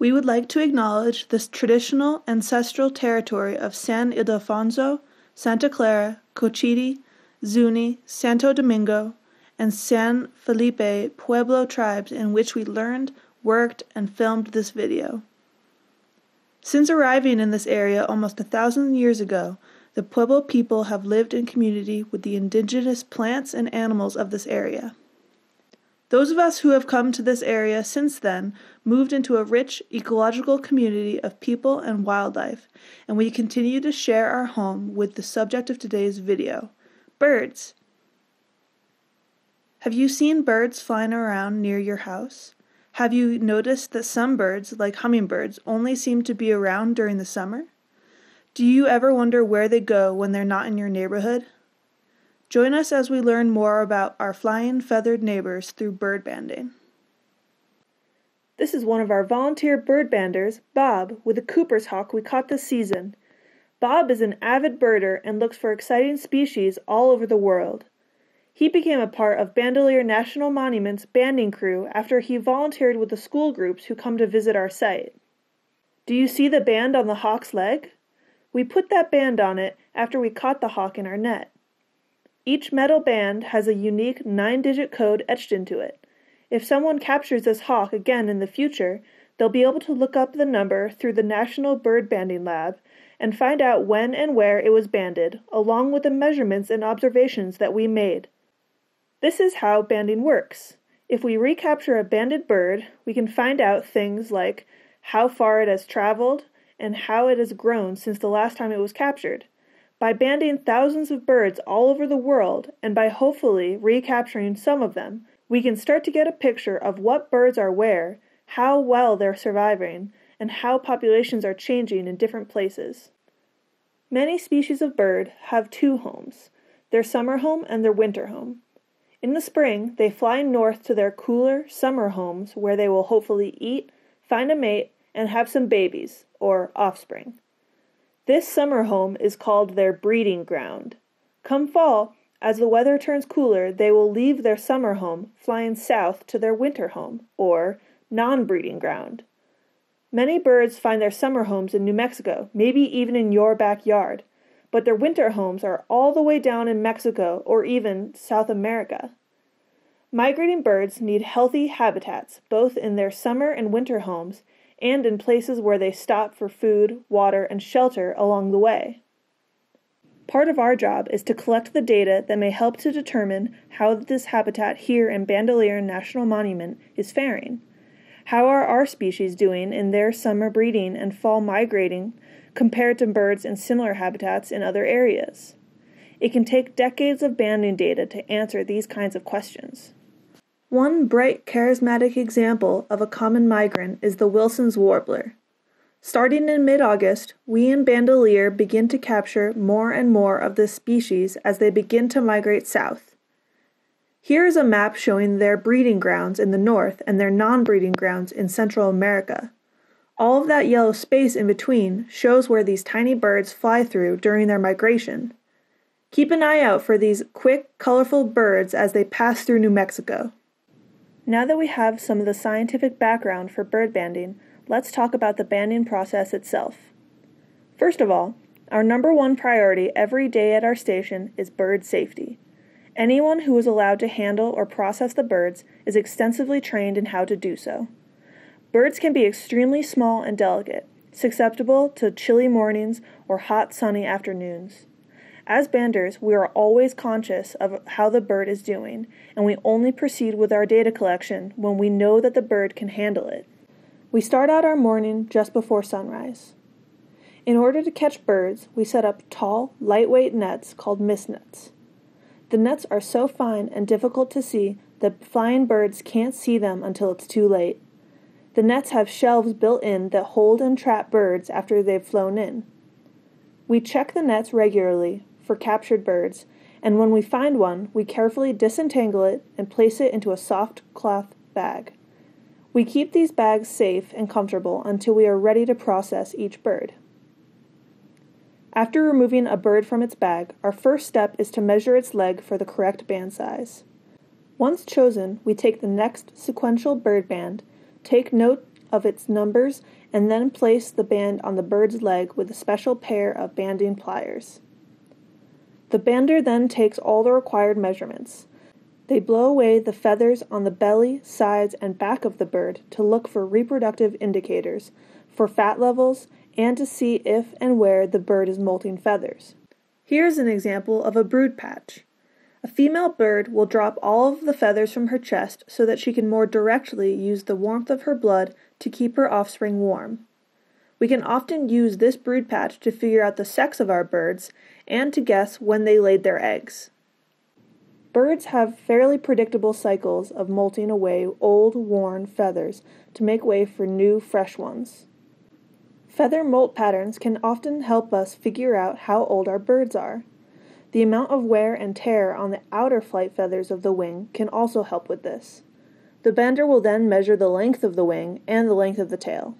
We would like to acknowledge the traditional ancestral territory of San Ildefonso, Santa Clara, Cochiti, Zuni, Santo Domingo, and San Felipe Pueblo tribes in which we learned, worked, and filmed this video. Since arriving in this area almost a thousand years ago, the Pueblo people have lived in community with the indigenous plants and animals of this area. Those of us who have come to this area since then moved into a rich ecological community of people and wildlife, and we continue to share our home with the subject of today's video birds. Have you seen birds flying around near your house? Have you noticed that some birds, like hummingbirds, only seem to be around during the summer? Do you ever wonder where they go when they're not in your neighborhood? Join us as we learn more about our flying feathered neighbors through bird banding. This is one of our volunteer bird banders, Bob, with a Cooper's hawk we caught this season. Bob is an avid birder and looks for exciting species all over the world. He became a part of Bandelier National Monument's banding crew after he volunteered with the school groups who come to visit our site. Do you see the band on the hawk's leg? We put that band on it after we caught the hawk in our net. Each metal band has a unique nine digit code etched into it. If someone captures this hawk again in the future, they'll be able to look up the number through the National Bird Banding Lab and find out when and where it was banded, along with the measurements and observations that we made. This is how banding works. If we recapture a banded bird, we can find out things like how far it has traveled and how it has grown since the last time it was captured. By banding thousands of birds all over the world, and by hopefully recapturing some of them, we can start to get a picture of what birds are where, how well they're surviving, and how populations are changing in different places. Many species of bird have two homes their summer home and their winter home. In the spring, they fly north to their cooler summer homes where they will hopefully eat, find a mate, and have some babies, or offspring. This summer home is called their breeding ground. Come fall, as the weather turns cooler, they will leave their summer home, flying south to their winter home, or non breeding ground. Many birds find their summer homes in New Mexico, maybe even in your backyard, but their winter homes are all the way down in Mexico or even South America. Migrating birds need healthy habitats, both in their summer and winter homes and in places where they stop for food, water, and shelter along the way. Part of our job is to collect the data that may help to determine how this habitat here in Bandelier National Monument is faring. How are our species doing in their summer breeding and fall migrating compared to birds in similar habitats in other areas? It can take decades of banding data to answer these kinds of questions. One bright, charismatic example of a common migrant is the Wilson's warbler. Starting in mid August, we in Bandelier begin to capture more and more of this species as they begin to migrate south. Here is a map showing their breeding grounds in the north and their non breeding grounds in Central America. All of that yellow space in between shows where these tiny birds fly through during their migration. Keep an eye out for these quick, colorful birds as they pass through New Mexico. Now that we have some of the scientific background for bird banding, let's talk about the banding process itself. First of all, our number one priority every day at our station is bird safety. Anyone who is allowed to handle or process the birds is extensively trained in how to do so. Birds can be extremely small and delicate, susceptible to chilly mornings or hot sunny afternoons. As banders, we are always conscious of how the bird is doing, and we only proceed with our data collection when we know that the bird can handle it. We start out our morning just before sunrise. In order to catch birds, we set up tall, lightweight nets called mist nets. The nets are so fine and difficult to see that flying birds can't see them until it's too late. The nets have shelves built in that hold and trap birds after they've flown in. We check the nets regularly for captured birds, and when we find one, we carefully disentangle it and place it into a soft cloth bag. We keep these bags safe and comfortable until we are ready to process each bird. After removing a bird from its bag, our first step is to measure its leg for the correct band size. Once chosen, we take the next sequential bird band, take note of its numbers and then place the band on the bird's leg with a special pair of banding pliers. The bander then takes all the required measurements. They blow away the feathers on the belly, sides, and back of the bird to look for reproductive indicators, for fat levels, and to see if and where the bird is molting feathers. Here's an example of a brood patch. A female bird will drop all of the feathers from her chest so that she can more directly use the warmth of her blood to keep her offspring warm. We can often use this brood patch to figure out the sex of our birds and to guess when they laid their eggs. Birds have fairly predictable cycles of molting away old, worn feathers to make way for new, fresh ones. Feather molt patterns can often help us figure out how old our birds are. The amount of wear and tear on the outer flight feathers of the wing can also help with this. The bander will then measure the length of the wing and the length of the tail.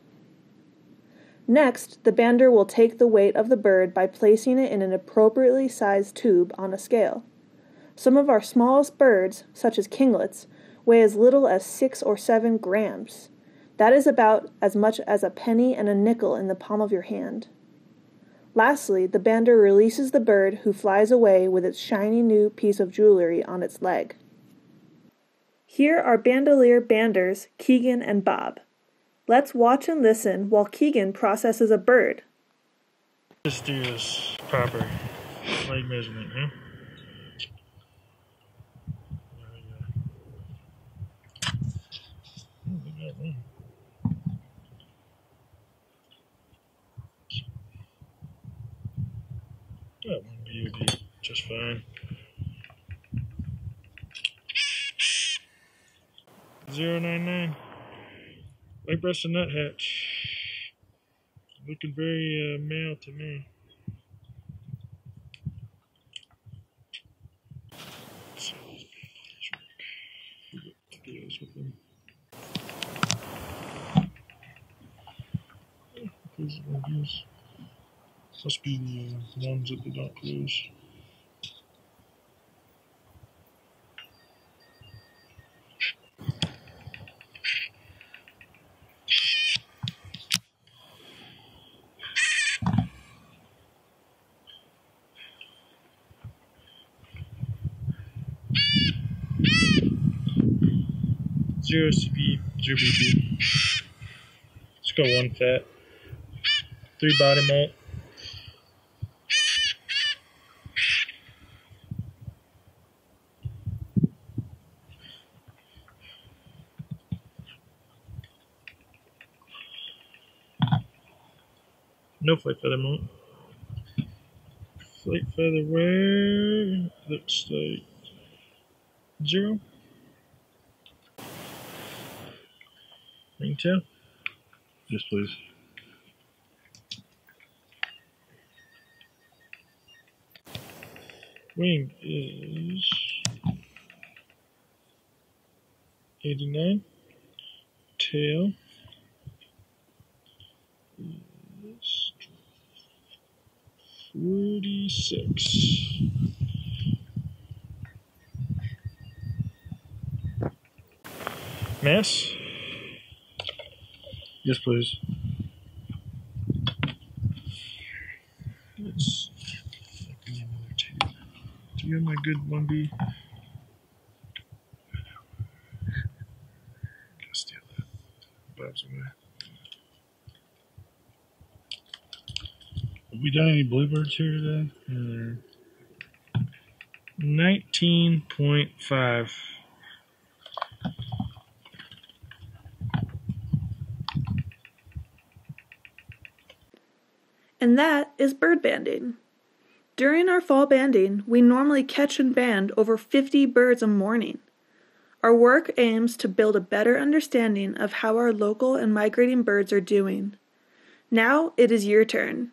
Next, the bander will take the weight of the bird by placing it in an appropriately sized tube on a scale. Some of our smallest birds, such as kinglets, weigh as little as six or seven grams. That is about as much as a penny and a nickel in the palm of your hand. Lastly, the bander releases the bird who flies away with its shiny new piece of jewelry on its leg. Here are Bandelier banders Keegan and Bob. Let's watch and listen while Keegan processes a bird. Just do this proper leg measurement, huh? That one would be just fine. Zero nine nine. White breasted nuthatch. Looking very uh, male to me. must be the uh, ones that did not close. Zero CP, zero BP. Let's go one fat. Three body molt. No flight feather molt. Flight feather wear looks like zero. Ringtail. Yes, please. Wing is 89. Tail is 46. Mass Yes, please. Let's give me another two. Do you have my good 1B? Gotta steal that. Bob's away. Have we done any bluebirds here today? Hmm. 19.5. And that is bird banding. During our fall banding, we normally catch and band over 50 birds a morning. Our work aims to build a better understanding of how our local and migrating birds are doing. Now it is your turn.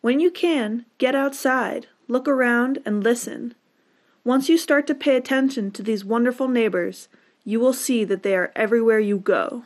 When you can, get outside, look around, and listen. Once you start to pay attention to these wonderful neighbors, you will see that they are everywhere you go.